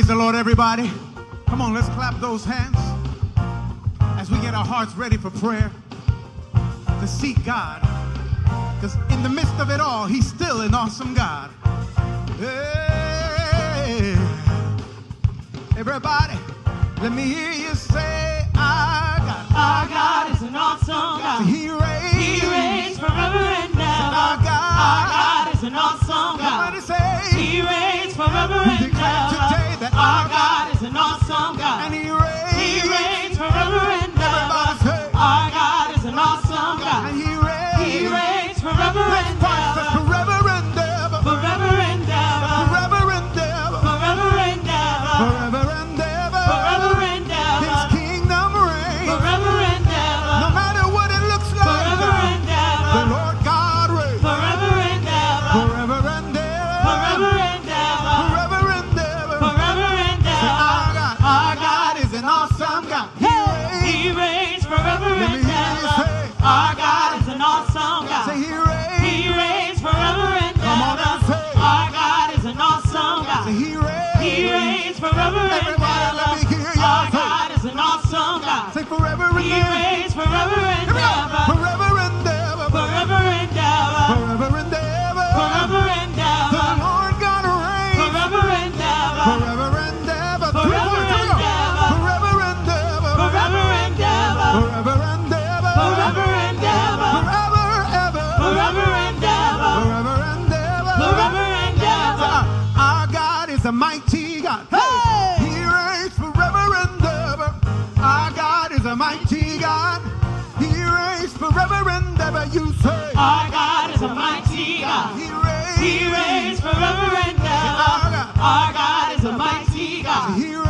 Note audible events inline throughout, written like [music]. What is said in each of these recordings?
Praise the Lord, everybody. Come on, let's clap those hands as we get our hearts ready for prayer to seek God. Because in the midst of it all, He's still an awesome God. Hey, everybody, let me hear you say, Our God, our God is an awesome God. He reigns, He reigns forever and ever. Our God, our God is an awesome God. Say, He reigns forever and ever strong God. a mighty God. Hey! He reigns forever and ever. Our God is a mighty God. He reigns forever and ever. You say, Our God is a mighty God. He reigns, he reigns forever and ever. Our God, our God is a mighty God. He reigns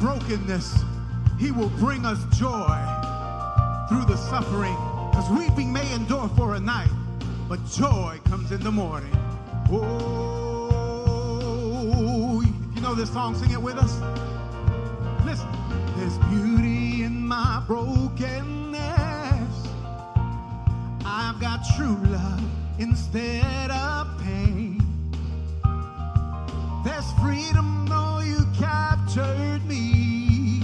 brokenness, He will bring us joy through the suffering. Because weeping may endure for a night, but joy comes in the morning. Oh, if you know this song, sing it with us. Listen, there's beauty in my brokenness. I've got true love instead of pain. There's freedom. Captured me.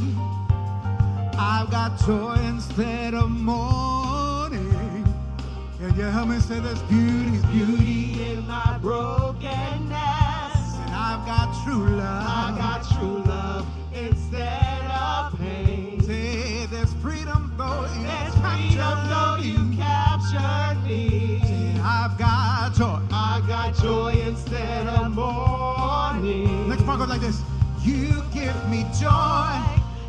I've got joy instead of mourning. Can you help me say this? beauty, beauty in my brokenness. And I've got true love. I've got true love instead of pain. Say there's freedom though you there's freedom though you captured me. Say, I've got joy. I've got joy instead of mourning. Next part goes like this. You give me joy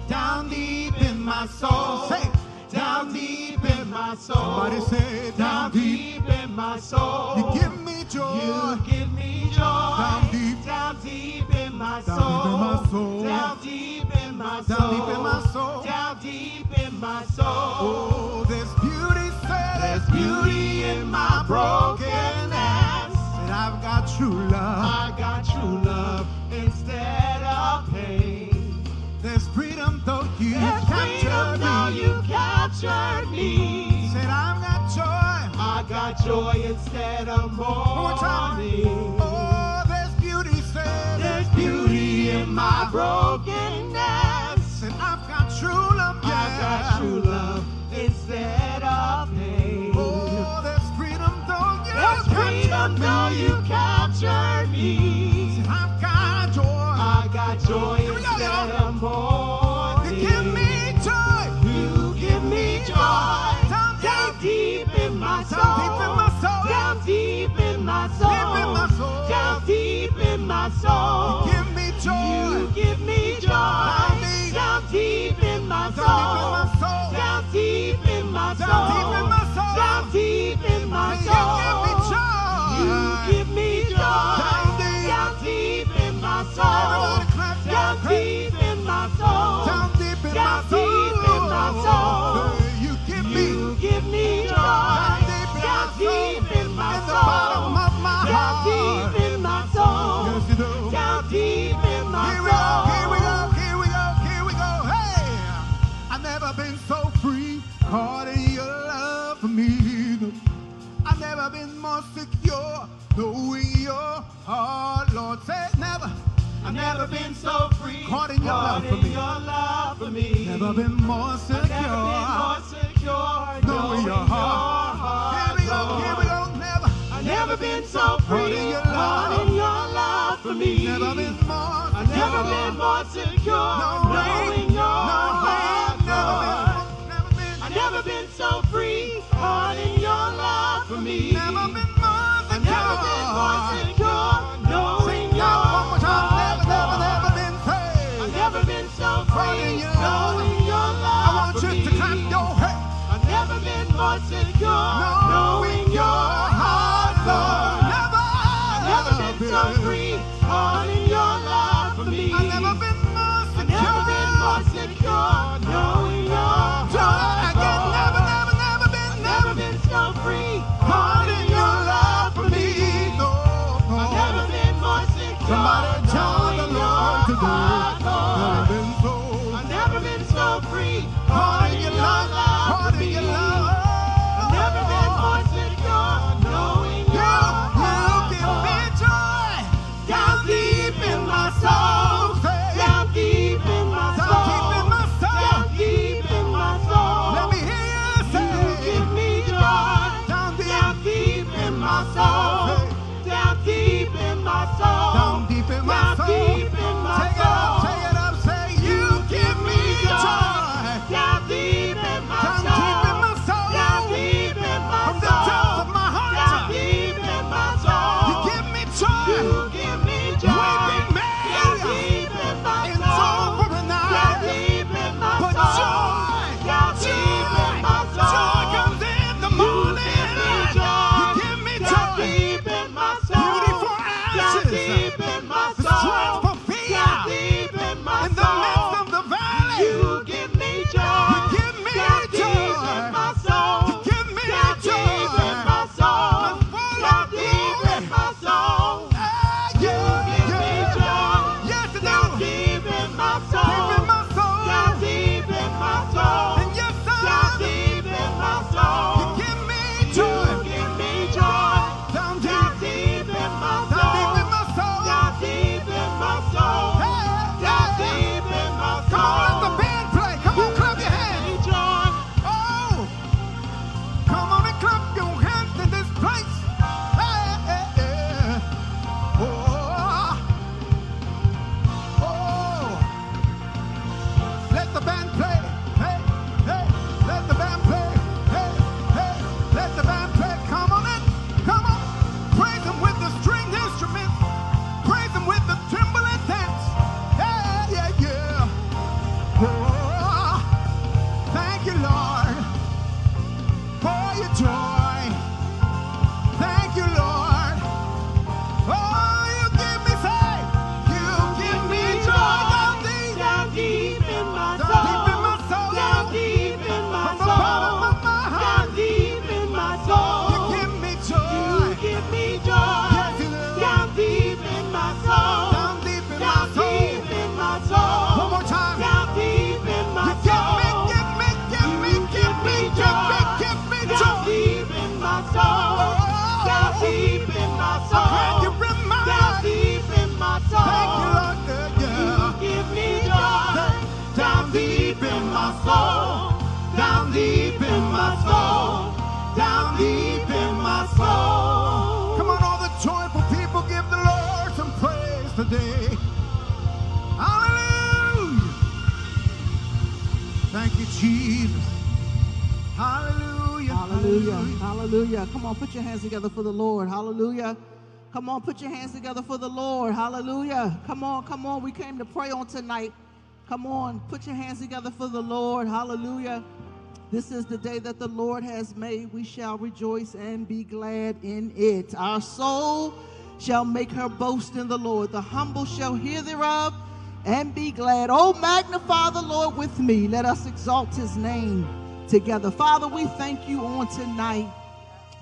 down deep in my soul. Say, down deep in my soul. Somebody say, down deep in my soul. You give me joy. You give me joy. Down deep, down deep in my soul. Down deep in my soul. Down deep in my soul. Down deep in my soul. Oh, there's beauty, said. There's beauty in my brokenness. And I've got true love. I got true love instead of pain. There's freedom, though you There's captured freedom me. you captured me. Said I've got joy. I got joy instead of mourning. Oh, there's beauty, say, There's beauty in my brokenness. My soul. Deep in my soul. Down deep in my soul. Give me joy. You give me joy. Down deep in my soul. Been so free. Caught in your love for me. love for me. Never been more secure. I've never been more secure. knowing your heart. Here we go, here we go, never. I've never been so free. Caught in your love. in your love for me. Never been more secure. I've never been more secure. No way, knowing your no heart, never been, never been. I've never been so free. Caught in your love for me. Never been more I've never been more secure. Jesus. Hallelujah. Hallelujah. Hallelujah. Come on, put your hands together for the Lord. Hallelujah. Come on, put your hands together for the Lord. Hallelujah. Come on, come on. We came to pray on tonight. Come on, put your hands together for the Lord. Hallelujah. This is the day that the Lord has made. We shall rejoice and be glad in it. Our soul shall make her boast in the Lord. The humble shall hear thereof and be glad. Oh, magnify the Lord with me. Let us exalt his name together. Father, we thank you on tonight.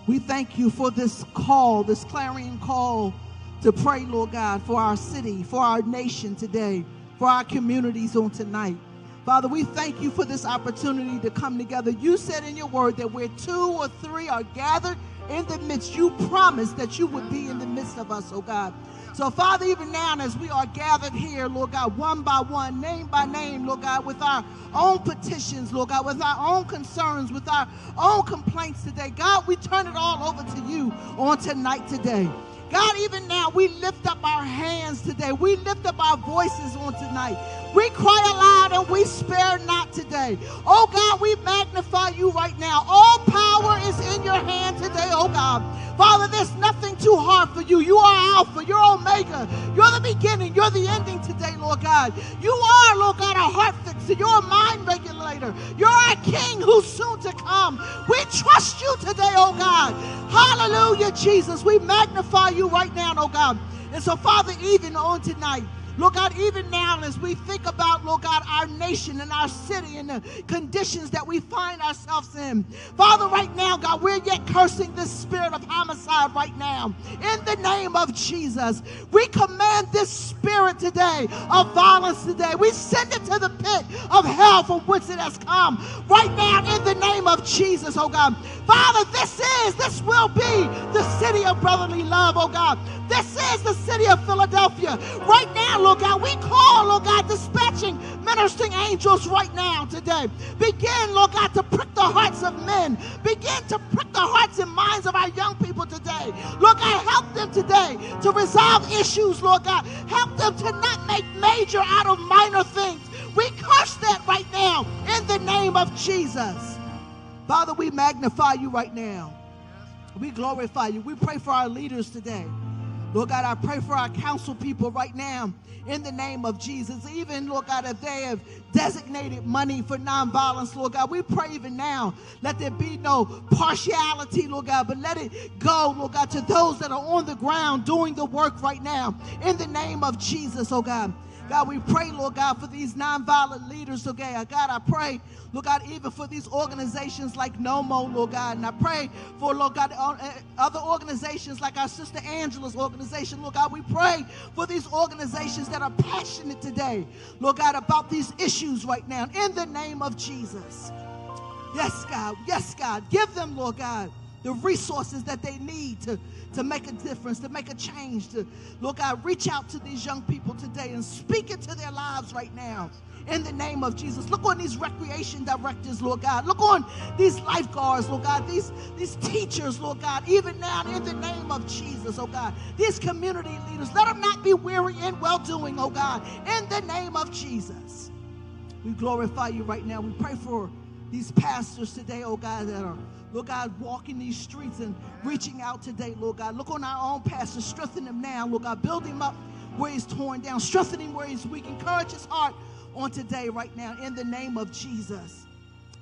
We thank you for this call, this clarion call to pray, Lord God, for our city, for our nation today, for our communities on tonight. Father, we thank you for this opportunity to come together. You said in your word that where two or three are gathered in the midst, you promised that you would be in the midst of us, oh God. So, Father, even now, as we are gathered here, Lord God, one by one, name by name, Lord God, with our own petitions, Lord God, with our own concerns, with our own complaints today, God, we turn it all over to you on tonight today. God, even now, we lift up our hands today. We lift up our voices on tonight. We cry aloud and we spare not today. Oh God, we magnify you right now. All power is in your hand today, oh God. Father, there's nothing too hard for you. You are Alpha, you're Omega, you're the beginning, you're the ending today, Lord God. You are, Lord God, a heart fixer, you're a mind regulator, you're our King who's soon to come. We trust you today, oh God. Hallelujah, Jesus. We magnify you right now, oh God. And so, Father, even on tonight, Lord God, even now as we think about, Lord God, our nation and our city and the conditions that we find ourselves in. Father, right now, God, we're yet cursing this spirit of homicide right now. In the name of Jesus, we command this spirit today of violence today. We send it to the pit of hell from which it has come. Right now, in the name of Jesus, oh God. Father, this is, this will be the city of brotherly love, oh God. This is the city of Philadelphia. Right now, Lord God, we call, Lord God, dispatching ministering angels right now today. Begin, Lord God, to prick the hearts of men. Begin to prick the hearts and minds of our young people today. Lord God, help them today to resolve issues, Lord God. Help them to not make major out of minor things. We curse that right now in the name of Jesus. Father, we magnify you right now. We glorify you. We pray for our leaders today. Lord God, I pray for our council people right now in the name of Jesus. Even, Lord God, if they have designated money for nonviolence, Lord God, we pray even now, let there be no partiality, Lord God, but let it go, Lord God, to those that are on the ground doing the work right now in the name of Jesus, oh God. God, we pray, Lord God, for these nonviolent leaders, okay? God, I pray, Lord God, even for these organizations like No NOMO, Lord God, and I pray for, Lord God, uh, other organizations like our sister Angela's organization, Lord God. We pray for these organizations that are passionate today, Lord God, about these issues right now, in the name of Jesus. Yes, God. Yes, God. Give them, Lord God, the resources that they need to to make a difference, to make a change, to, Lord God, reach out to these young people today and speak into their lives right now in the name of Jesus. Look on these recreation directors, Lord God. Look on these lifeguards, Lord God. These, these teachers, Lord God. Even now, in the name of Jesus, oh God. These community leaders, let them not be weary in well doing, oh God. In the name of Jesus. We glorify you right now. We pray for these pastors today, oh God, that are Lord God, walking these streets and reaching out today, Lord God. Look on our own pastor, strengthen him now, Lord God. Build him up where he's torn down, strengthen him where he's weak. Encourage his heart on today, right now, in the name of Jesus.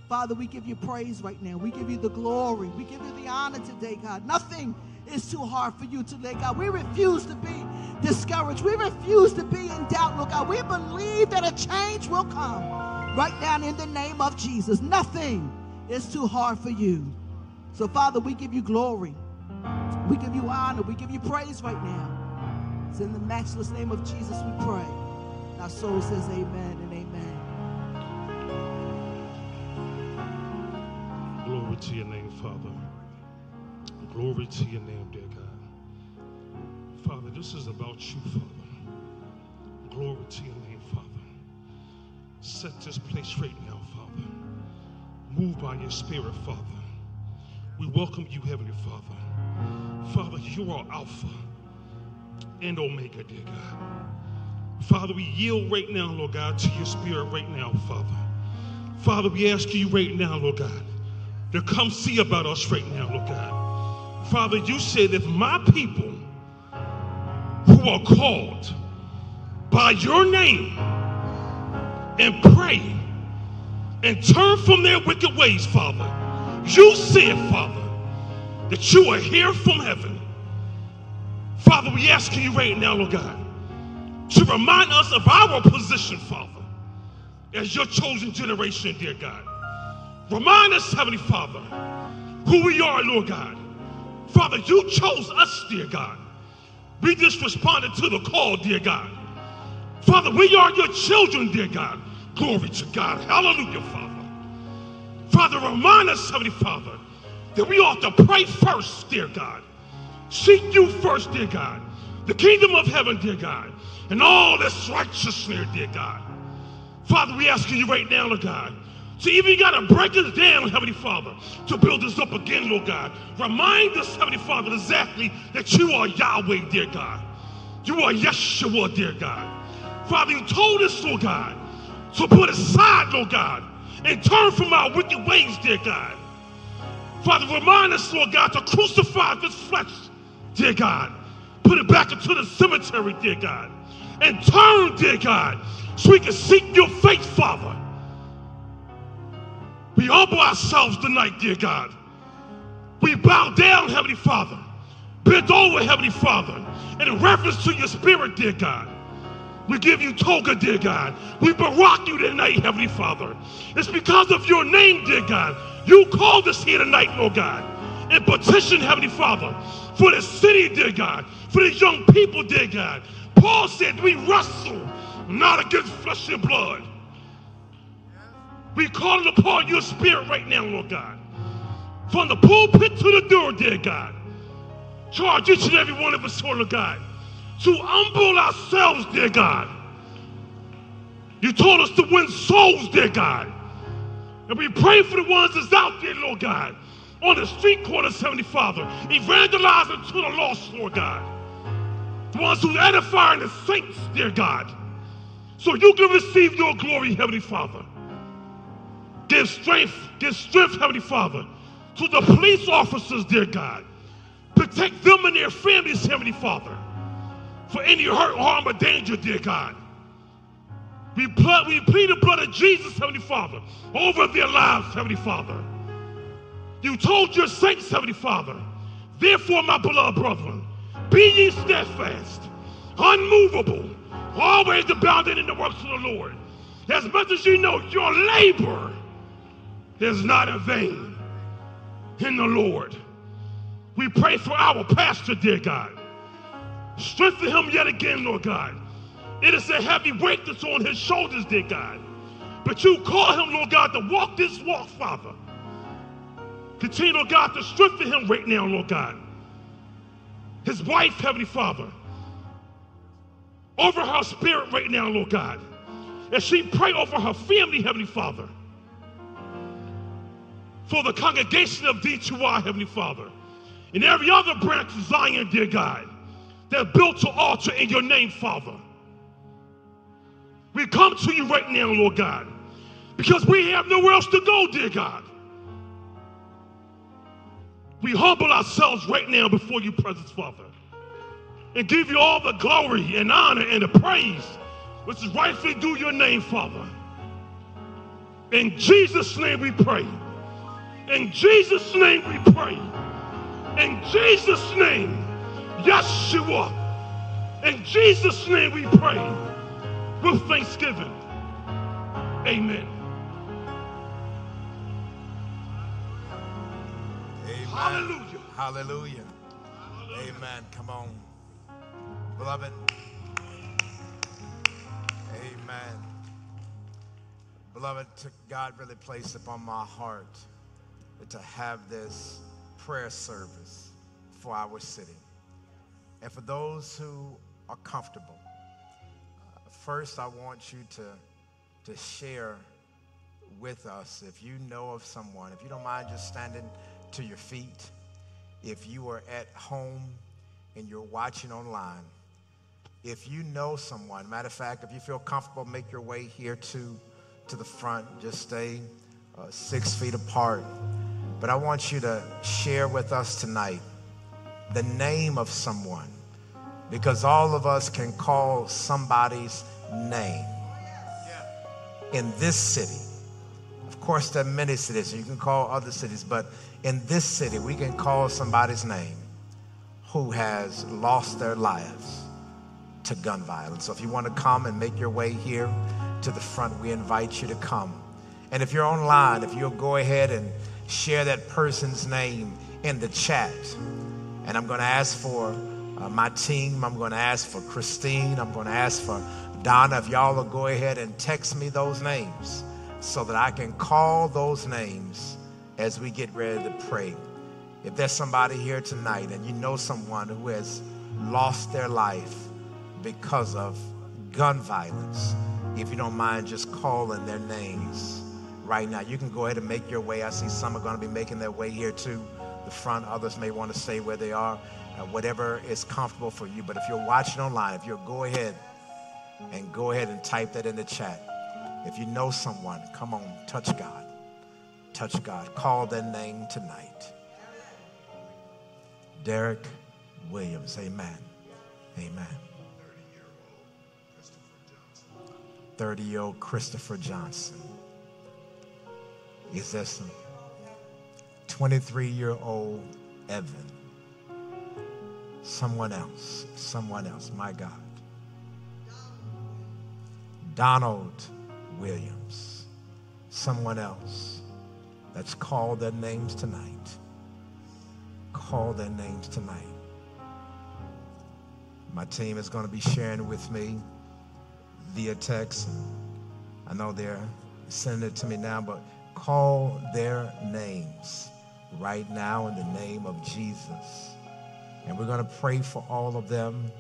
Father, we give you praise right now. We give you the glory. We give you the honor today, God. Nothing is too hard for you today, God. We refuse to be discouraged. We refuse to be in doubt, Lord God. We believe that a change will come right now in the name of Jesus. Nothing is too hard for you. So, Father, we give you glory. We give you honor. We give you praise right now. It's in the matchless name of Jesus we pray. Our soul says amen and amen. Glory to your name, Father. Glory to your name, dear God. Father, this is about you, Father. Glory to your name, Father. Set this place right now, Father. Move by your spirit, Father. We welcome you, Heavenly Father. Father, you are Alpha and Omega, dear God. Father, we yield right now, Lord God, to your spirit right now, Father. Father, we ask you right now, Lord God, to come see about us right now, Lord God. Father, you said if my people who are called by your name and pray and turn from their wicked ways, Father, you said, Father, that you are here from heaven. Father, we ask you right now, Lord God, to remind us of our position, Father, as your chosen generation, dear God. Remind us, Heavenly Father, who we are, Lord God. Father, you chose us, dear God. We just responded to the call, dear God. Father, we are your children, dear God. Glory to God. Hallelujah, Father. Father, remind us, Heavenly Father, that we ought to pray first, dear God. Seek you first, dear God. The kingdom of heaven, dear God. And all this righteousness, dear God. Father, we ask you right now, Lord God. So even you got to break us down, Heavenly Father, to build us up again, Lord God. Remind us, Heavenly Father, exactly that you are Yahweh, dear God. You are Yeshua, dear God. Father, you told us, Lord God, to put aside, Lord God, and turn from our wicked ways, dear God. Father, remind us, Lord God, to crucify this flesh, dear God. Put it back into the cemetery, dear God. And turn, dear God, so we can seek your face, Father. We humble ourselves tonight, dear God. We bow down, Heavenly Father. Bend over, Heavenly Father. In reference to your spirit, dear God. We give you todah, dear God. We barak you tonight, Heavenly Father. It's because of your name, dear God. You called us here tonight, Lord God, and petition, Heavenly Father, for the city, dear God, for the young people, dear God. Paul said, We wrestle not against flesh and blood. We call upon your spirit right now, Lord God. From the pulpit to the door, dear God. Charge each and every one of us, Lord God to humble ourselves, dear God. You told us to win souls, dear God. And we pray for the ones that's out there, Lord God, on the street corners, Heavenly Father, evangelizing to the lost, Lord God. The ones who edifying the saints, dear God. So you can receive your glory, Heavenly Father. Give strength, give strength, Heavenly Father, to the police officers, dear God. Protect them and their families, Heavenly Father for any hurt, harm, or danger, dear God. We, ple- we plead the blood of Jesus, Heavenly Father, over their lives, Heavenly Father. You told your saints, Heavenly Father, therefore, my beloved brethren, be ye steadfast, unmovable, always abounding in the works of the Lord. As much as you know your labor is not in vain in the Lord. We pray for our pastor, dear God. Strengthen him yet again, Lord God. It is a heavy weight that's on his shoulders, dear God. But you call him, Lord God, to walk this walk, Father. Continue, Lord God, to strengthen him right now, Lord God. His wife, Heavenly Father. Over her spirit right now, Lord God. As she pray over her family, Heavenly Father. For the congregation of D2I, Heavenly Father. And every other branch of Zion, dear God that built an altar in your name, Father. We come to you right now, Lord God, because we have nowhere else to go, dear God. We humble ourselves right now before your presence, Father, and give you all the glory and honor and the praise which is rightfully due your name, Father. In Jesus' name we pray. In Jesus' name we pray. In Jesus' name. Yeshua. In Jesus' name we pray with thanksgiving. Amen. Amen. Hallelujah. Hallelujah. Amen. Come on. Beloved. Amen. Beloved, to God really placed upon my heart to have this prayer service for our city. And for those who are comfortable, uh, first I want you to, to share with us if you know of someone, if you don't mind just standing to your feet. If you are at home and you're watching online, if you know someone, matter of fact, if you feel comfortable, make your way here to, to the front. Just stay uh, six feet apart. But I want you to share with us tonight the name of someone because all of us can call somebody's name in this city. Of course, there are many cities. You can call other cities, but in this city, we can call somebody's name who has lost their lives to gun violence. So if you want to come and make your way here to the front, we invite you to come. And if you're online, if you'll go ahead and share that person's name in the chat. And I'm going to ask for uh, my team. I'm going to ask for Christine. I'm going to ask for Donna. If y'all will go ahead and text me those names so that I can call those names as we get ready to pray. If there's somebody here tonight and you know someone who has lost their life because of gun violence, if you don't mind just calling their names right now. You can go ahead and make your way. I see some are going to be making their way here to the front. Others may want to stay where they are, uh, whatever is comfortable for you. But if you're watching online, if you'll go ahead and go ahead and type that in the chat. If you know someone, come on, touch God. Touch God. Call their name tonight. Derek Williams. Amen. Amen. 30 year old Christopher Johnson. Is there some 23 year old Evan? Someone else. Someone else. My God. Donald Williams. Someone else. Let's call their names tonight. Call their names tonight. My team is going to be sharing with me via text. I know they're sending it to me now, but call their names right now in the name of Jesus. And we're going to pray for all of them.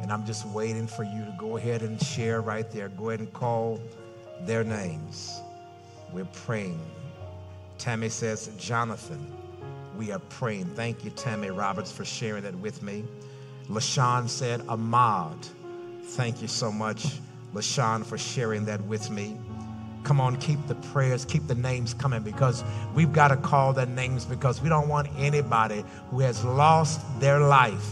And I'm just waiting for you to go ahead and share right there. Go ahead and call their names. We're praying. Tammy says, Jonathan, we are praying. Thank you, Tammy Roberts, for sharing that with me. LaShawn said, Ahmad. Thank you so much, LaShawn, for sharing that with me. Come on, keep the prayers, keep the names coming because we've got to call their names because we don't want anybody who has lost their life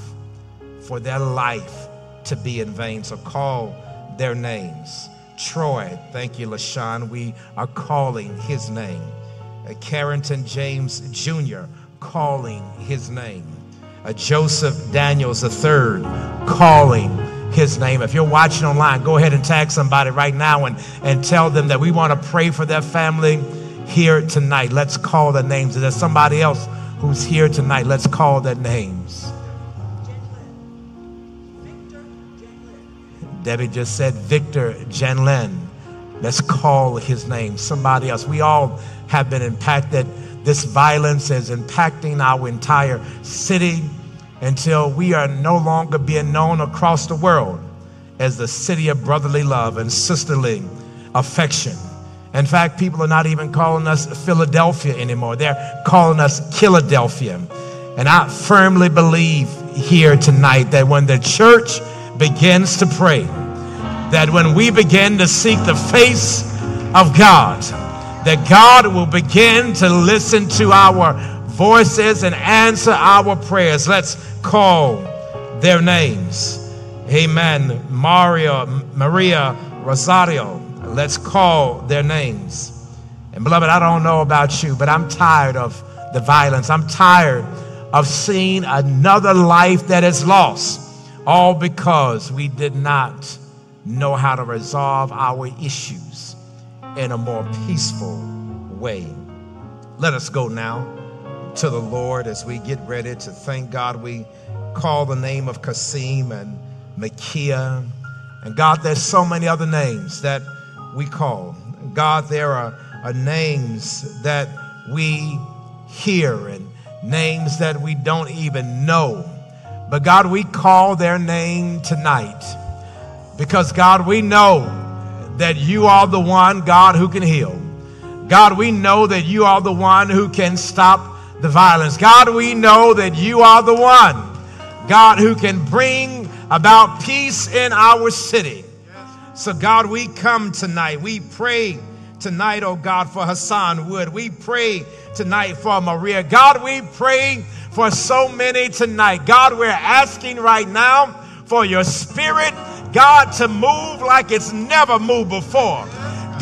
for their life to be in vain. So call their names. Troy, thank you, LaShawn. We are calling his name. Uh, Carrington James Jr., calling his name. Uh, Joseph Daniels III, calling his name. If you're watching online, go ahead and tag somebody right now and, and tell them that we want to pray for their family here tonight. Let's call their names. If there's somebody else who's here tonight, let's call their names. Debbie just said Victor Janlen. Let's call his name. Somebody else. We all have been impacted. This violence is impacting our entire city until we are no longer being known across the world as the city of brotherly love and sisterly affection. In fact, people are not even calling us Philadelphia anymore. They're calling us Killadelphia. And I firmly believe here tonight that when the church begins to pray, that when we begin to seek the face of God, that God will begin to listen to our voices and answer our prayers. Let's call their names. Amen. Mario, Maria Rosario. Let's call their names. And beloved, I don't know about you, but I'm tired of the violence. I'm tired of seeing another life that is lost, all because we did not know how to resolve our issues in a more peaceful way. Let us go now to the Lord as we get ready to thank God. We call the name of Kasim and Makia. And God, there's so many other names that we call. God, there are, are names that we hear and names that we don't even know. But God, we call their name tonight because God, we know that you are the one, God, who can heal. God, we know that you are the one who can stop the violence. God, we know that you are the one, God, who can bring about peace in our city. So, God, we come tonight. We pray tonight, oh God, for Hassan Wood. We pray tonight for Maria. God, we pray for so many tonight. God, we're asking right now for your spirit, God, to move like it's never moved before.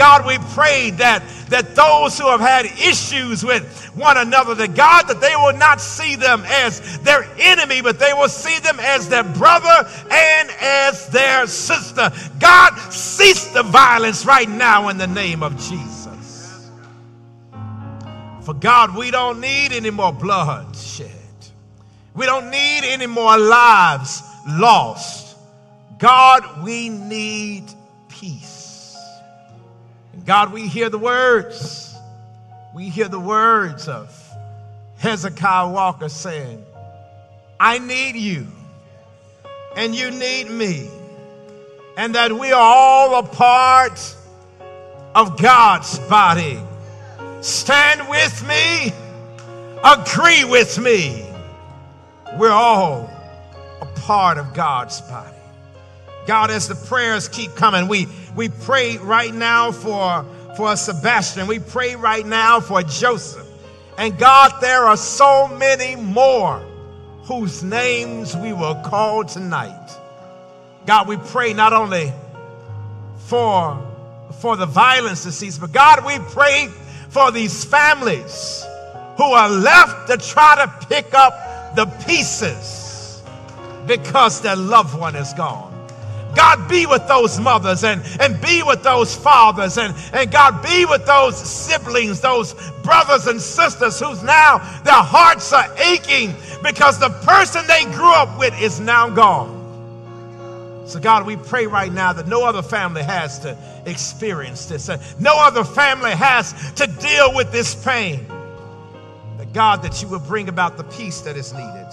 God, we pray that, that those who have had issues with one another, that God, that they will not see them as their enemy, but they will see them as their brother and as their sister. God, cease the violence right now in the name of Jesus. For God, we don't need any more blood shed. We don't need any more lives lost. God, we need. And God, we hear the words. We hear the words of Hezekiah Walker saying, I need you and you need me. And that we are all a part of God's body. Stand with me, agree with me. We're all a part of God's body. God, as the prayers keep coming, we, we pray right now for, for Sebastian. We pray right now for Joseph. And God, there are so many more whose names we will call tonight. God, we pray not only for, for the violence to cease, but God, we pray for these families who are left to try to pick up the pieces because their loved one is gone. God, be with those mothers and, and be with those fathers and, and God, be with those siblings, those brothers and sisters who's now their hearts are aching because the person they grew up with is now gone. So, God, we pray right now that no other family has to experience this. Uh, no other family has to deal with this pain. That, God, that you will bring about the peace that is needed.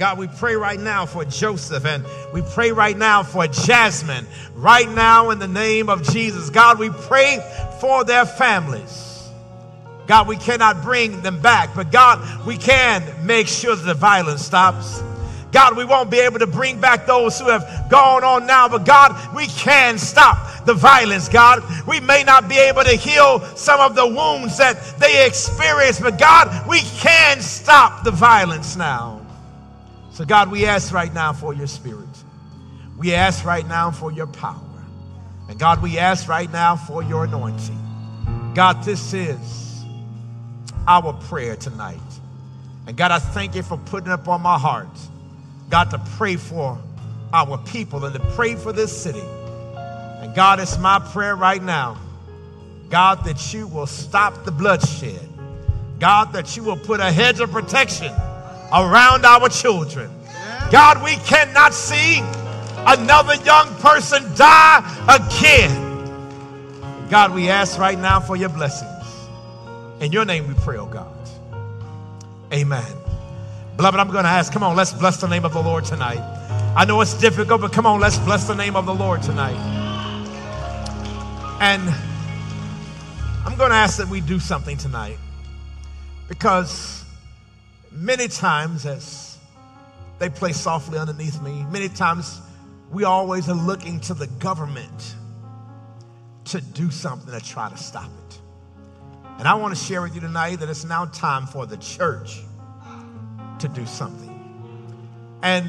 God, we pray right now for Joseph and we pray right now for Jasmine. Right now, in the name of Jesus, God, we pray for their families. God, we cannot bring them back, but God, we can make sure that the violence stops. God, we won't be able to bring back those who have gone on now, but God, we can stop the violence, God. We may not be able to heal some of the wounds that they experienced, but God, we can stop the violence now. So, God, we ask right now for your spirit. We ask right now for your power. And God, we ask right now for your anointing. God, this is our prayer tonight. And God, I thank you for putting up on my heart, God, to pray for our people and to pray for this city. And God, it's my prayer right now, God, that you will stop the bloodshed. God, that you will put a hedge of protection around our children. God, we cannot see another young person die again. God, we ask right now for your blessings. In your name we pray, oh God. Amen. Beloved, I'm going to ask, come on, let's bless the name of the Lord tonight. I know it's difficult, but come on, let's bless the name of the Lord tonight. And I'm going to ask that we do something tonight because many times as they play softly underneath me, many times we always are looking to the government to do something to try to stop it. And I want to share with you tonight that it's now time for the church to do something. And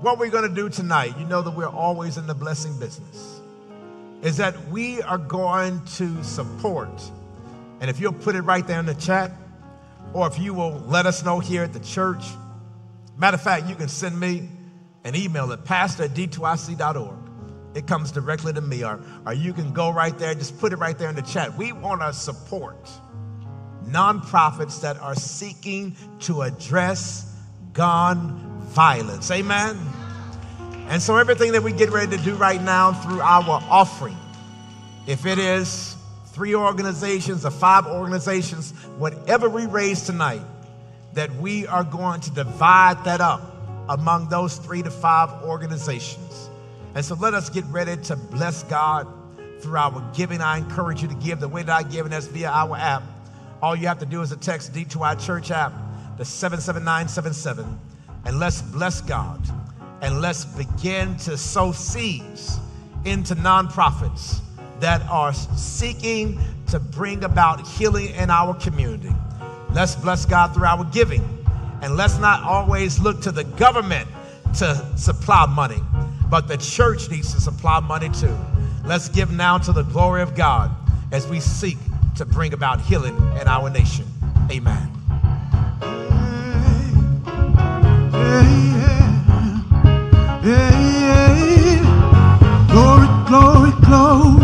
what we're going to do tonight, you know that we're always in the blessing business, is that we are going to support. And if you'll put it right there in the chat, or if you will let us know here at the church. Matter of fact, you can send me an email at pastor at d2ic.org. It comes directly to me, or, or you can go right there, just put it right there in the chat. We want to support nonprofits that are seeking to address gun violence. Amen. And so, everything that we get ready to do right now through our offering, if it is three organizations or five organizations, whatever we raise tonight, that we are going to divide that up among those three to five organizations. And so let us get ready to bless God through our giving. I encourage you to give the way that I give, and that's via our app. All you have to do is a text D2I Church app, the 77977, and let's bless God. And let's begin to sow seeds into nonprofits that are seeking to bring about healing in our community. Let's bless God through our giving. And let's not always look to the government to supply money, but the church needs to supply money too. Let's give now to the glory of God as we seek to bring about healing in our nation. Amen. Yeah, yeah, yeah. Glory, glory, glory.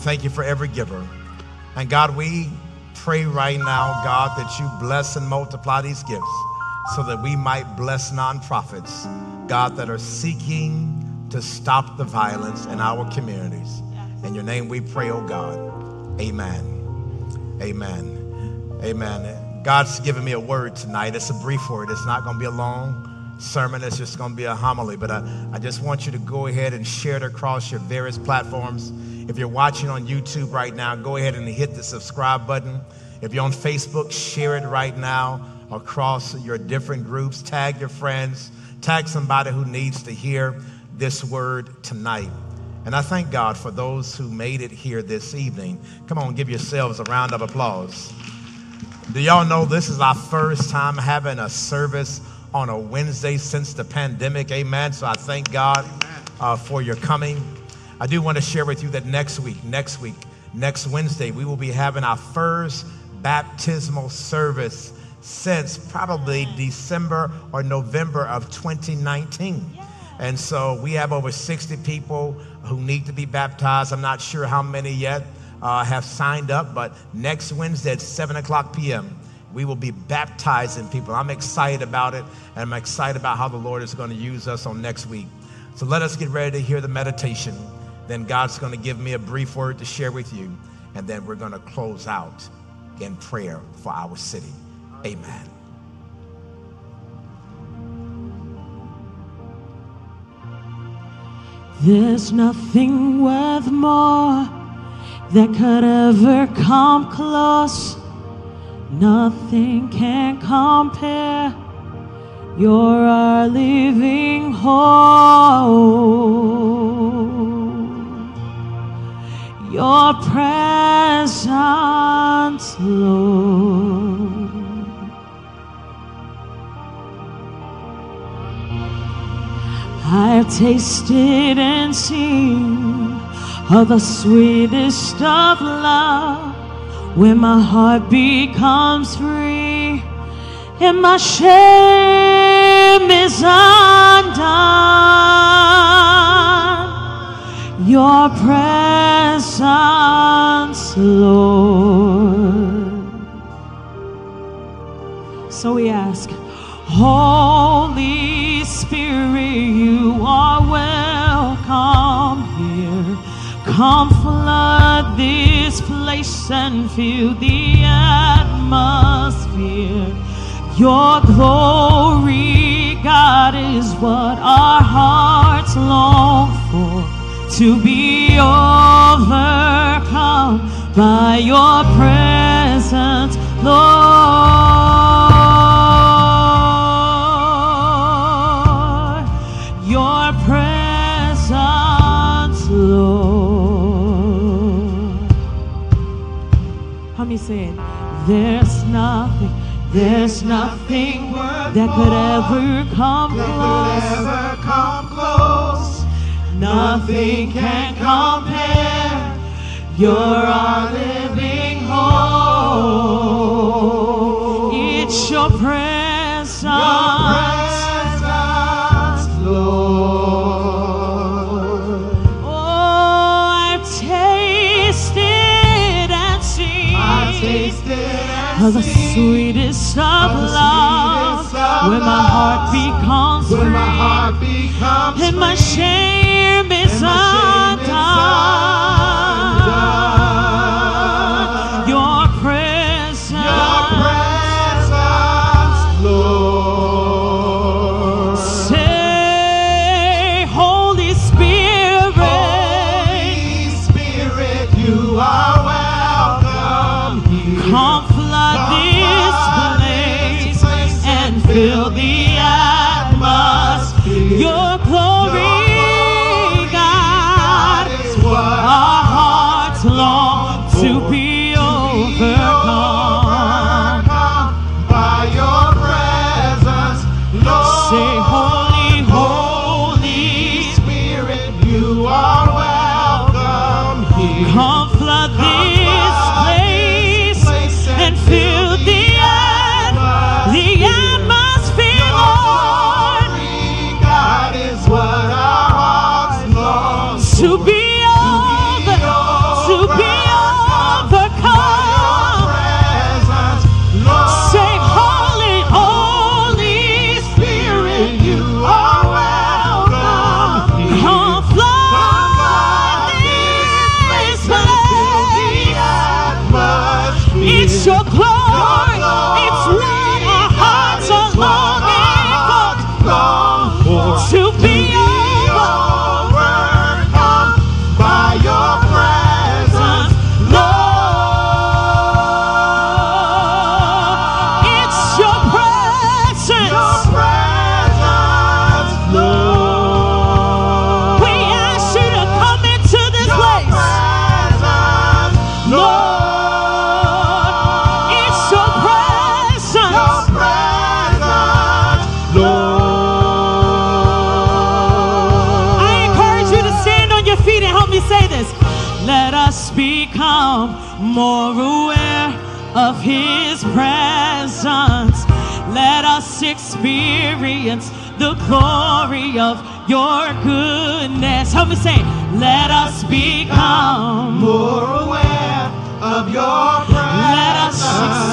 Thank you for every giver. And God, we pray right now, God, that you bless and multiply these gifts so that we might bless nonprofits, God, that are seeking to stop the violence in our communities. In your name we pray, oh God. Amen. Amen. Amen. God's given me a word tonight. It's a brief word, it's not going to be a long sermon. It's just going to be a homily, but I, I just want you to go ahead and share it across your various platforms. If you're watching on YouTube right now, go ahead and hit the subscribe button. If you're on Facebook, share it right now across your different groups. Tag your friends, tag somebody who needs to hear this word tonight. And I thank God for those who made it here this evening. Come on, give yourselves a round of applause. Do y'all know this is our first time having a service on a Wednesday since the pandemic? Amen. So I thank God uh, for your coming. I do want to share with you that next week, next week, next Wednesday, we will be having our first baptismal service since probably December or November of 2019. And so we have over 60 people who need to be baptized. I'm not sure how many yet uh, have signed up, but next Wednesday at 7 o'clock p.m., we will be baptizing people. I'm excited about it, and I'm excited about how the Lord is going to use us on next week. So let us get ready to hear the meditation. Then God's going to give me a brief word to share with you, and then we're going to close out in prayer for our city. Amen. There's nothing worth more that could ever come close. Nothing can compare. You're our living hope. Your presence, Lord. I've tasted and seen of the sweetest of love when my heart becomes free and my shame is undone. Your presence, Lord. So we ask, Holy Spirit, you are welcome here. Come this place and fill the atmosphere. Your glory, God, is what our hearts long for. To be overcome by your presence, Lord. Saying, There's nothing, there's nothing that could ever come close. Ever come close. Nothing can compare. You're our of the sweetest of the love sweetest of when my heart becomes when my heart becomes and my shame is and glory of your goodness. Help me say, let us become more aware of your presence. Let us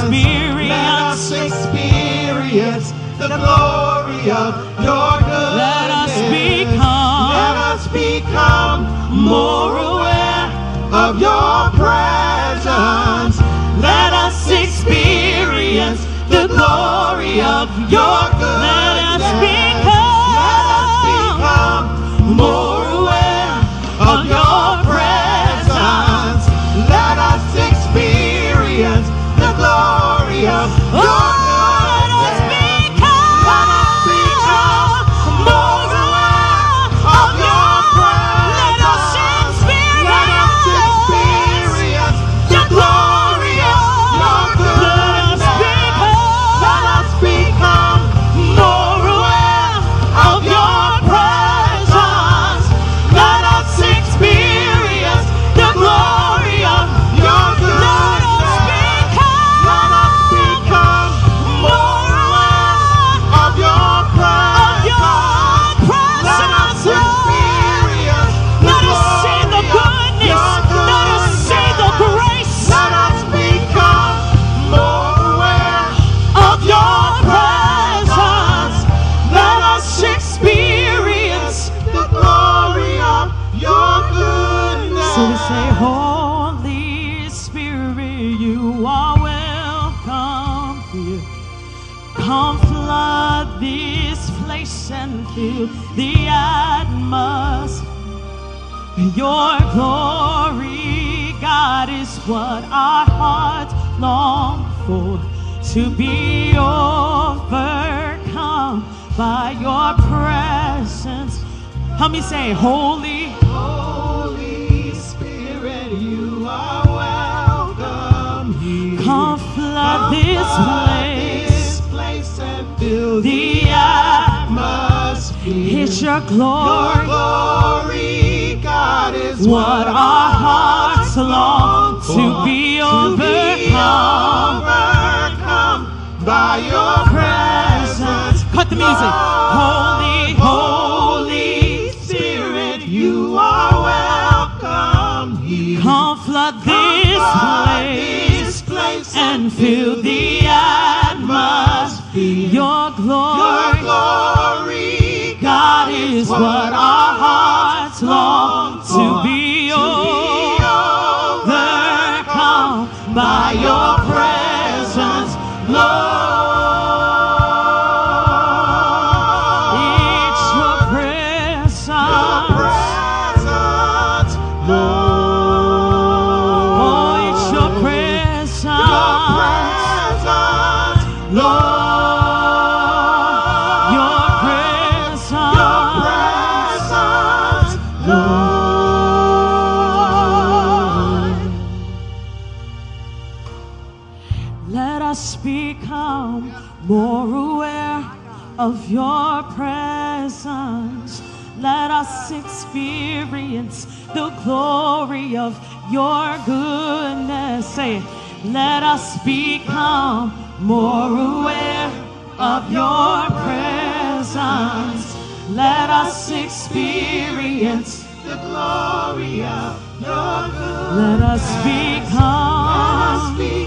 experience, let us experience the glory of your goodness. Let us become, let us become more aware of your presence. Let us experience the glory of your us become more aware of your presence. Let us experience the glory of your goodness. Say, let us become more aware of your presence. Let us experience the glory of your goodness. Let us become. Let us become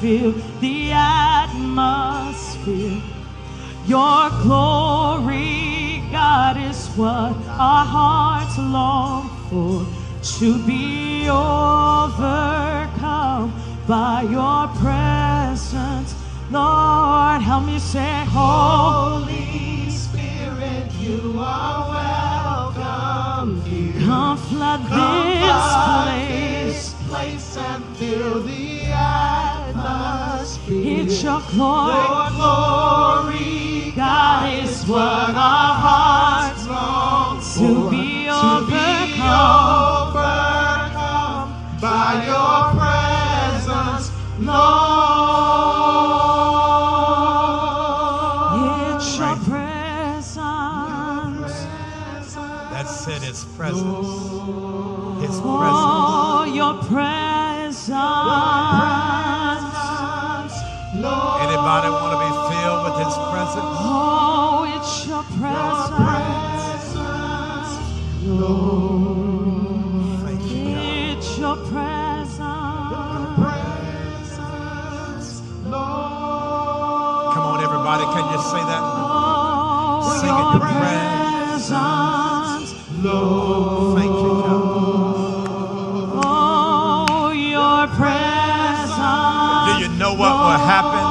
Fill the atmosphere. Your glory, God, is what our hearts long for. To be overcome by your presence. Lord, help me say, Holy Spirit, you are welcome here. Come flood this place. place and fill the. It's your glory, Your glory, God, is what our hearts long to be overcome. overcome by your presence, Lord. Will happen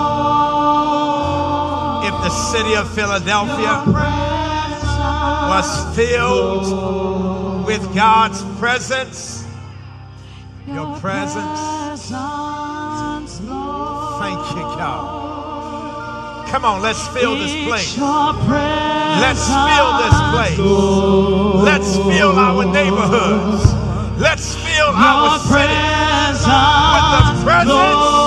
if the city of Philadelphia was filled with God's presence? Your presence. Thank you, God. Come on, let's fill this place. Let's fill this place. Let's fill our neighborhoods. Let's fill our city with the presence.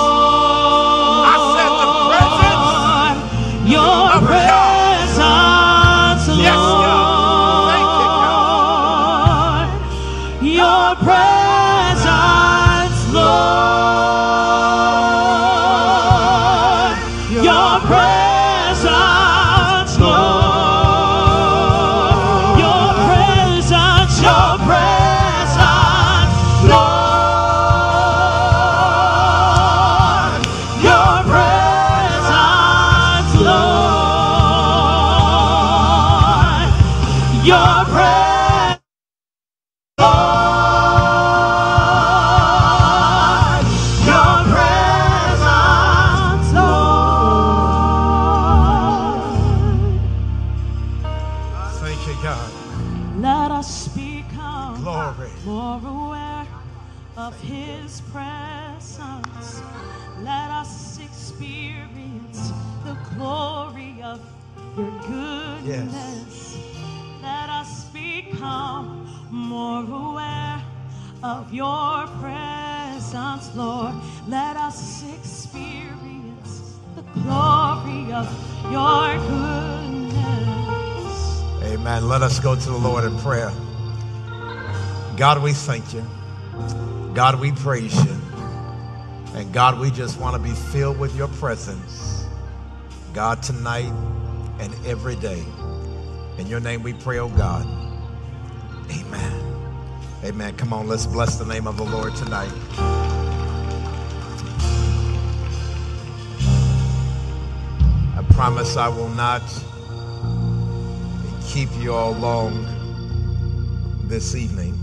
Your God, we thank you. God, we praise you. And God, we just want to be filled with your presence. God, tonight and every day. In your name we pray, oh God. Amen. Amen. Come on, let's bless the name of the Lord tonight. I promise I will not keep you all long this evening,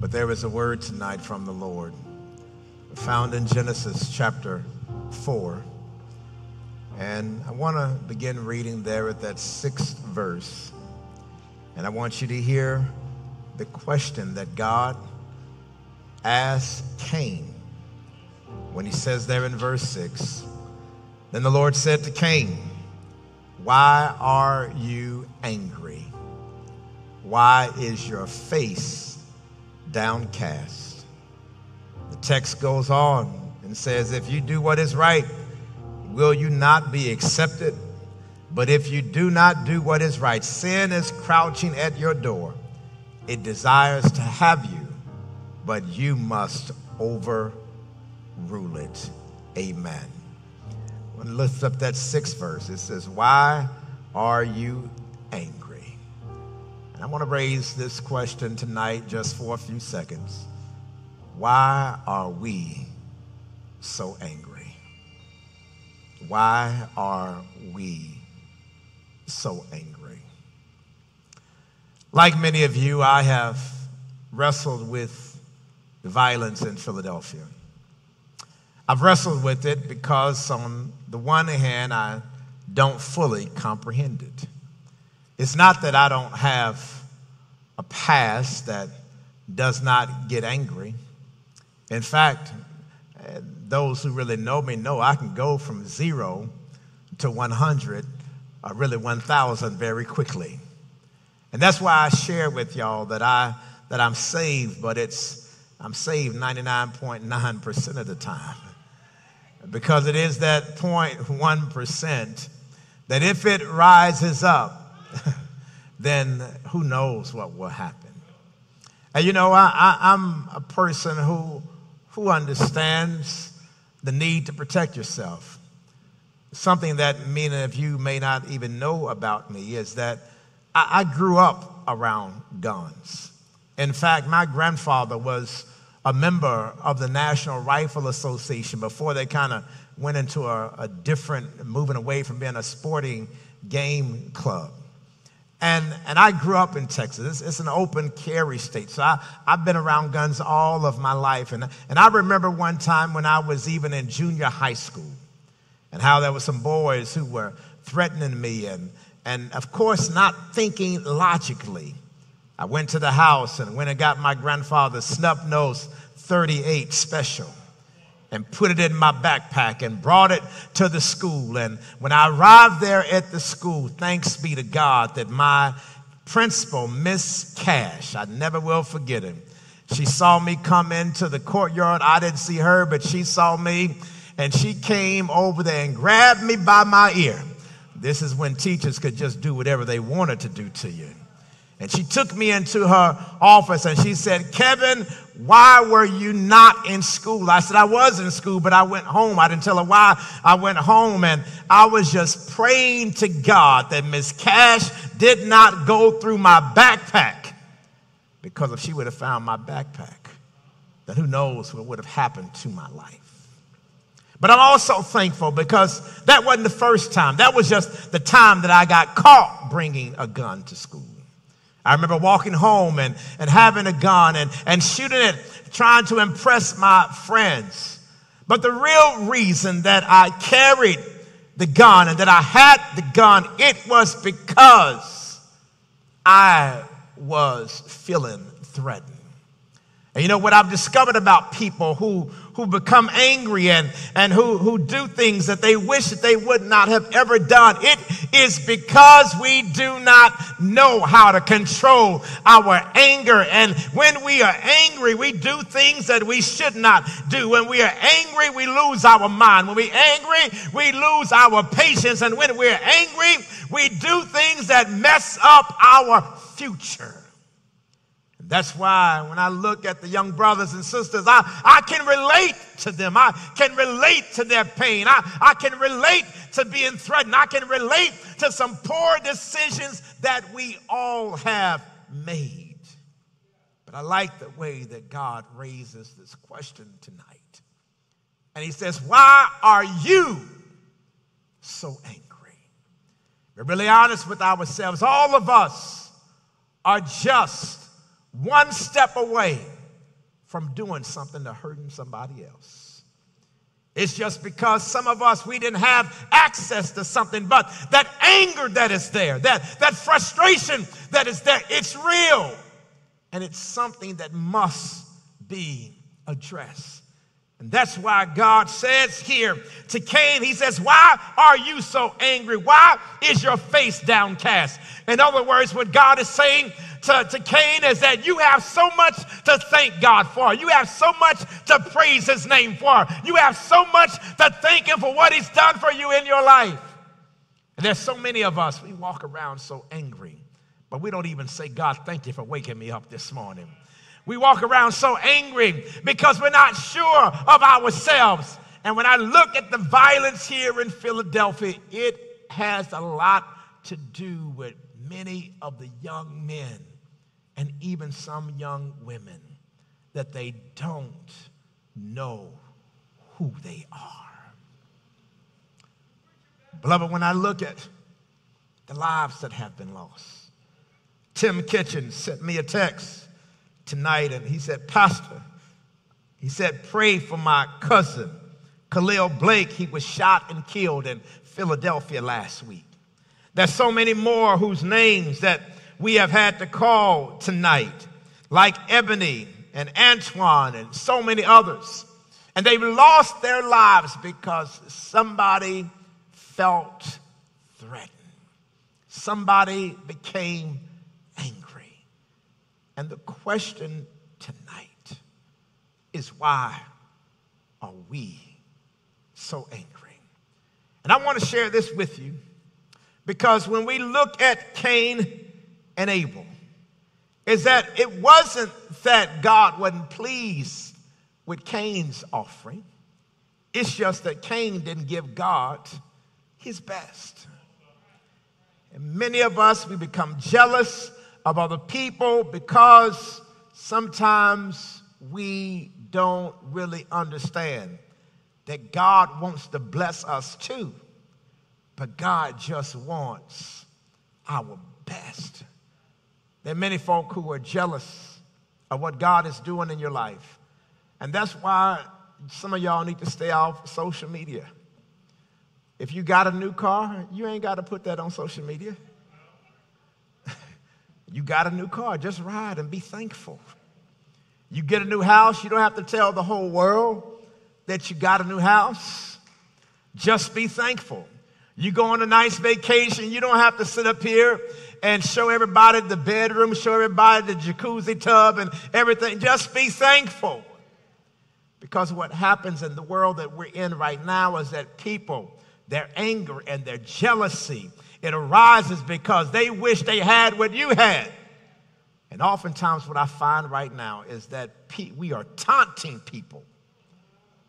but there is a word tonight from the Lord found in Genesis chapter 4. And I want to begin reading there at that sixth verse. And I want you to hear the question that God asked Cain when he says there in verse 6 Then the Lord said to Cain, Why are you angry? Why is your face downcast? The text goes on and says, If you do what is right, will you not be accepted? But if you do not do what is right, sin is crouching at your door. It desires to have you, but you must overrule it. Amen. When lift up that sixth verse, it says, Why are you angry? And I want to raise this question tonight just for a few seconds. Why are we so angry? Why are we so angry? Like many of you, I have wrestled with violence in Philadelphia. I've wrestled with it because, on the one hand, I don't fully comprehend it. It's not that I don't have a past that does not get angry. In fact, those who really know me know I can go from zero to 100, or uh, really 1,000 very quickly. And that's why I share with y'all that, I, that I'm saved, but it's, I'm saved 99.9% of the time. Because it is that 0.1% that if it rises up, [laughs] then who knows what will happen. And you know, I, am a person who, who understands the need to protect yourself. Something that many of you may not even know about me is that I, I grew up around guns. In fact, my grandfather was a member of the National Rifle Association before they kind of went into a, a, different, moving away from being a sporting game club. And, and I grew up in Texas. It's, an open carry state. So I, I've been around guns all of my life. And, and I remember one time when I was even in junior high school and how there were some boys who were threatening me and, and of course, not thinking logically. I went to the house and went and got my grandfather's snub nose 38 special and put it in my backpack and brought it to the school. And when I arrived there at the school, thanks be to God that my principal, Miss Cash, I never will forget him. She saw me come into the courtyard. I didn't see her, but she saw me and she came over there and grabbed me by my ear this is when teachers could just do whatever they wanted to do to you. And she took me into her office and she said, Kevin, why were you not in school? I said, I was in school, but I went home. I didn't tell her why I went home. And I was just praying to God that Miss Cash did not go through my backpack. Because if she would have found my backpack, then who knows what would have happened to my life. But I'm also thankful because that wasn't the first time. That was just the time that I got caught bringing a gun to school. I remember walking home and, and having a gun and, and shooting it, trying to impress my friends. But the real reason that I carried the gun and that I had the gun, it was because I was feeling threatened. And you know what I've discovered about people who, who become angry and, and who, who do things that they wish that they would not have ever done. It is because we do not know how to control our anger. And when we are angry, we do things that we should not do. When we are angry, we lose our mind. When we're angry, we lose our patience. And when we're angry, we do things that mess up our future. That's why when I look at the young brothers and sisters, I, I can relate to them. I can relate to their pain. I, I can relate to being threatened. I can relate to some poor decisions that we all have made. But I like the way that God raises this question tonight. And He says, Why are you so angry? We're really honest with ourselves. All of us are just one step away from doing something to hurting somebody else. It's just because some of us, we didn't have access to something, but that anger that is there, that, that frustration that is there, it's real. And it's something that must be addressed. And that's why God says here to Cain, He says, Why are you so angry? Why is your face downcast? In other words, what God is saying to, to Cain is that you have so much to thank God for. You have so much to praise His name for. You have so much to thank Him for what He's done for you in your life. And there's so many of us, we walk around so angry, but we don't even say, God, thank you for waking me up this morning. We walk around so angry because we're not sure of ourselves. And when I look at the violence here in Philadelphia, it has a lot to do with many of the young men and even some young women that they don't know who they are. Beloved, when I look at the lives that have been lost, Tim Kitchen sent me a text tonight and he said, Pastor, he said, pray for my cousin, Khalil Blake. He was shot and killed in Philadelphia last week. There's so many more whose names that we have had to call tonight, like Ebony and Antoine and so many others. And they've lost their lives because somebody felt threatened. Somebody became. And the question tonight is why are we so angry? And I want to share this with you because when we look at Cain and Abel, is that it wasn't that God wasn't pleased with Cain's offering. It's just that Cain didn't give God his best. And many of us, we become jealous of other people because sometimes we don't really understand that God wants to bless us too, but God just wants our best. There are many folk who are jealous of what God is doing in your life. And that's why some of y'all need to stay off social media. If you got a new car, you ain't got to put that on social media. You got a new car, just ride and be thankful. You get a new house, you don't have to tell the whole world that you got a new house. Just be thankful. You go on a nice vacation, you don't have to sit up here and show everybody the bedroom, show everybody the jacuzzi tub and everything. Just be thankful. Because what happens in the world that we're in right now is that people their anger and their jealousy, it arises because they wish they had what you had. And oftentimes, what I find right now is that we are taunting people.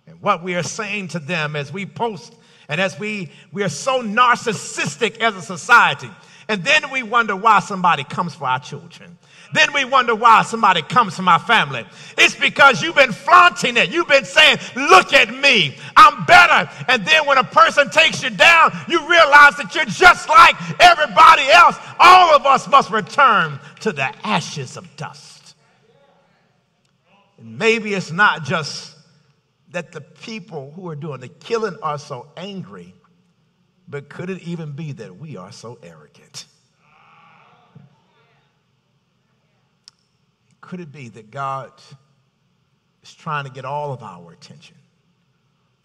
And what we are saying to them as we post and as we, we are so narcissistic as a society. And then we wonder why somebody comes for our children. Then we wonder why somebody comes to my family. It's because you've been flaunting it. You've been saying, look at me. I'm better. And then when a person takes you down, you realize that you're just like everybody else. All of us must return to the ashes of dust. And maybe it's not just that the people who are doing the killing are so angry, but could it even be that we are so arrogant? Could it be that God is trying to get all of our attention?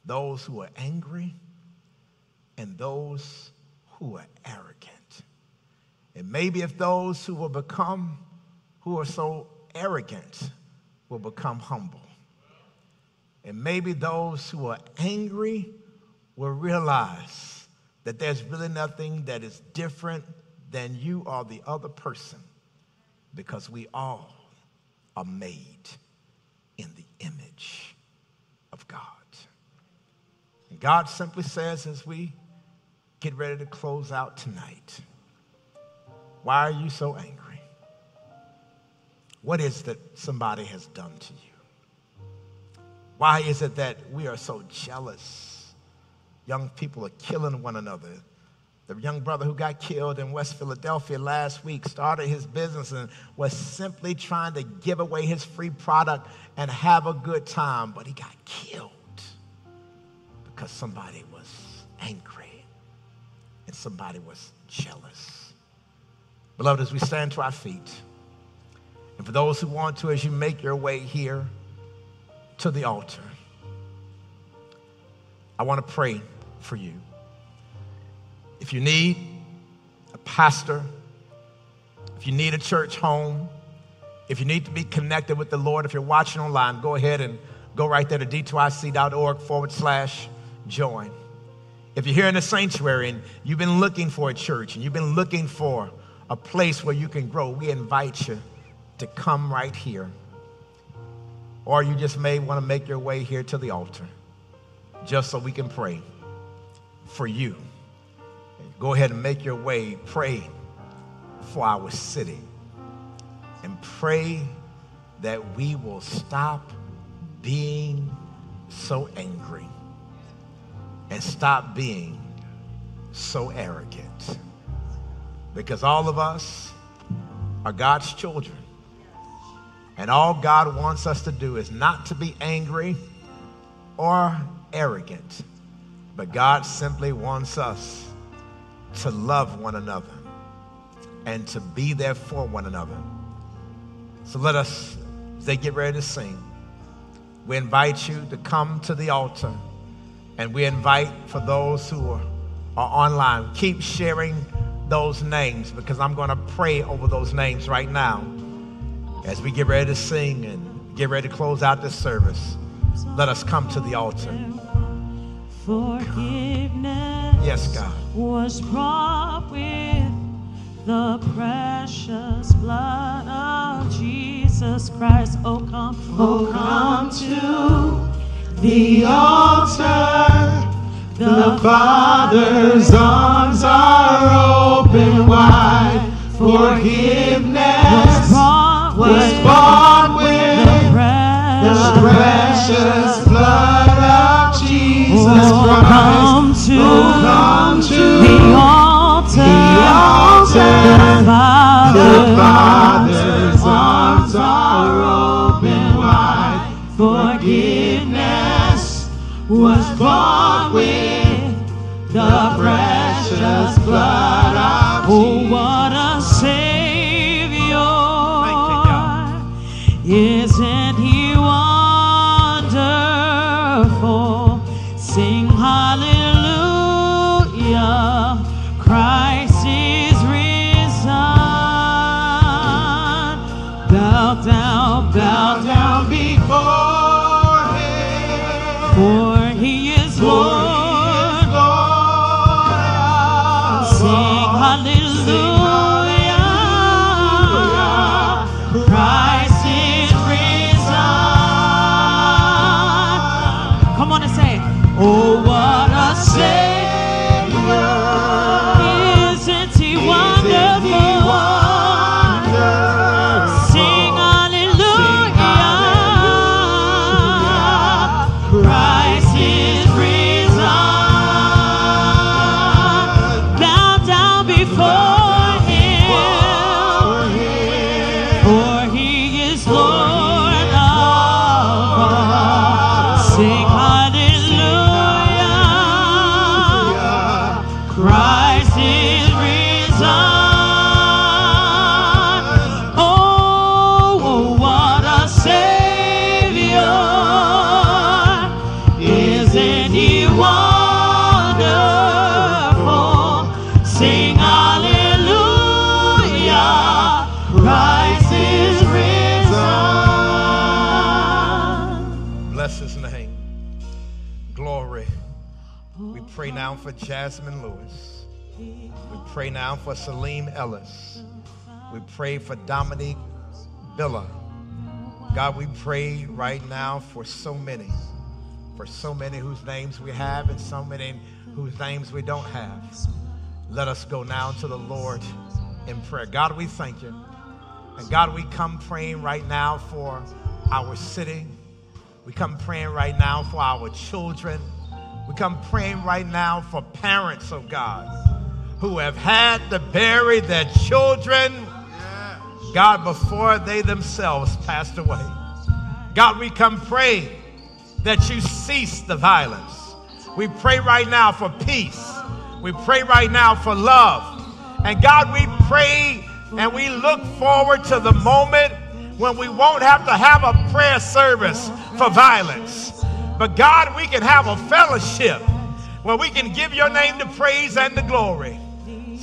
Those who are angry and those who are arrogant. And maybe if those who will become, who are so arrogant, will become humble. And maybe those who are angry will realize that there's really nothing that is different than you or the other person because we all are made in the image of God. And God simply says, as we get ready to close out tonight, why are you so angry? What is that somebody has done to you? Why is it that we are so jealous? Young people are killing one another the young brother who got killed in West Philadelphia last week started his business and was simply trying to give away his free product and have a good time, but he got killed because somebody was angry and somebody was jealous. Beloved, as we stand to our feet, and for those who want to, as you make your way here to the altar, I want to pray for you. If you need a pastor, if you need a church home, if you need to be connected with the Lord, if you're watching online, go ahead and go right there to d2ic.org forward slash join. If you're here in the sanctuary and you've been looking for a church and you've been looking for a place where you can grow, we invite you to come right here. Or you just may want to make your way here to the altar just so we can pray for you go ahead and make your way, pray for our city and pray that we will stop being so angry and stop being so arrogant. Because all of us are God's children. And all God wants us to do is not to be angry or arrogant, but God simply wants us to love one another and to be there for one another. So let us, as they get ready to sing, we invite you to come to the altar and we invite for those who are, are online, keep sharing those names because I'm going to pray over those names right now as we get ready to sing and get ready to close out this service. Let us come to the altar. Forgiveness Yes, God. was brought with the precious blood of Jesus Christ. Oh, come, oh, oh come to the altar. The Father's arms are open wide. Forgiveness brought was with bought The pray now for Salim Ellis. We pray for Dominique Billa. God, we pray right now for so many, for so many whose names we have and so many whose names we don't have. Let us go now to the Lord in prayer. God, we thank you. And God, we come praying right now for our city. We come praying right now for our children. We come praying right now for parents, oh God, who have had to bury their children, God, before they themselves passed away. God, we come pray that you cease the violence. We pray right now for peace. We pray right now for love. And God, we pray and we look forward to the moment when we won't have to have a prayer service for violence. But God, we can have a fellowship where we can give your name the praise and the glory.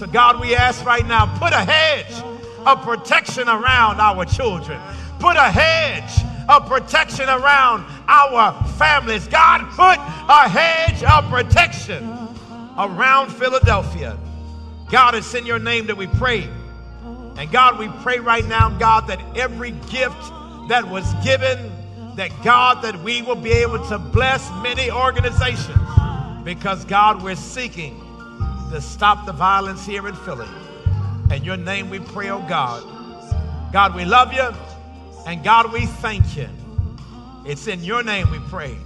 So, God, we ask right now, put a hedge of protection around our children. Put a hedge of protection around our families. God, put a hedge of protection around Philadelphia. God, it's in your name that we pray. And God, we pray right now, God, that every gift that was given, that God, that we will be able to bless many organizations. Because God, we're seeking to stop the violence here in Philly. In your name we pray, oh God. God, we love you. And God, we thank you. It's in your name we pray.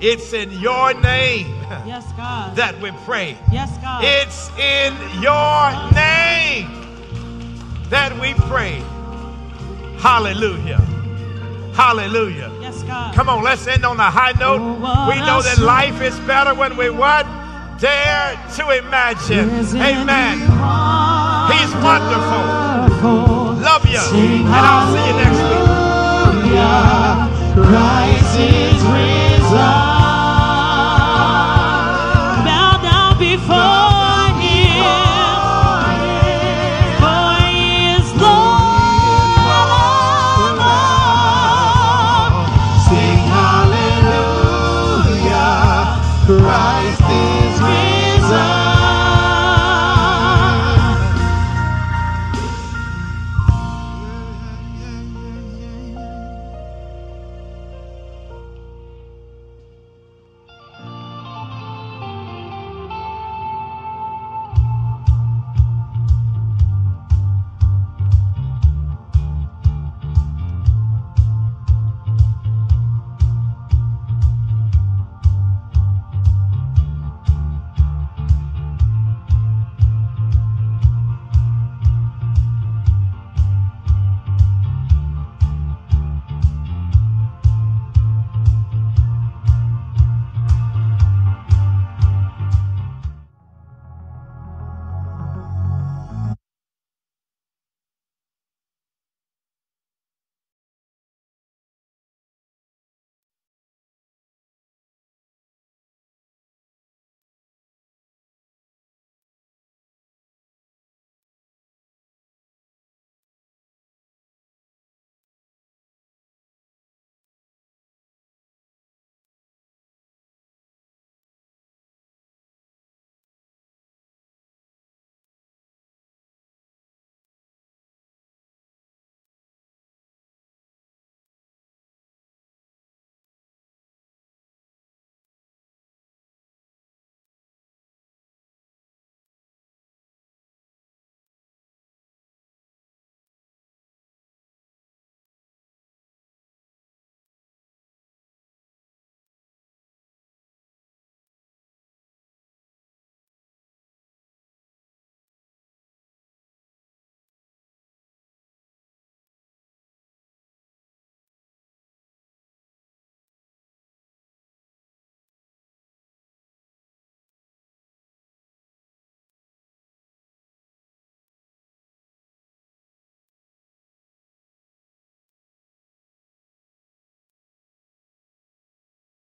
It's in your name Yes, God. that we pray. Yes, God. It's in your name that we pray. Hallelujah. Hallelujah. yes, God. Come on, let's end on a high note. Oh, We know that life is better when we what? Dare to imagine. Amen. He's wonderful. Love you. And I'll see you next week. Hallelujah. Rising